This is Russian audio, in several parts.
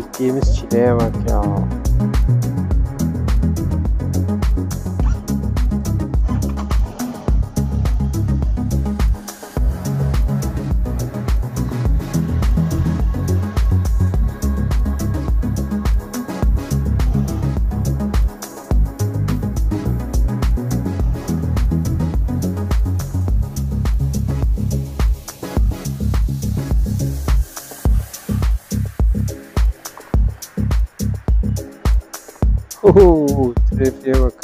que Mistinema, que aqui ó. Ууу, перепевок.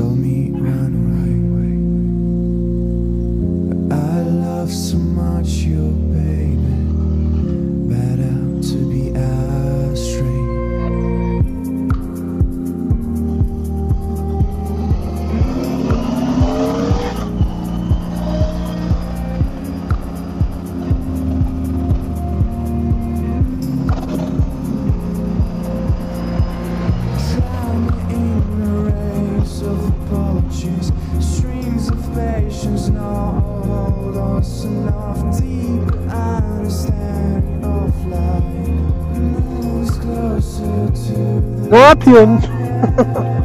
told me Kroatien!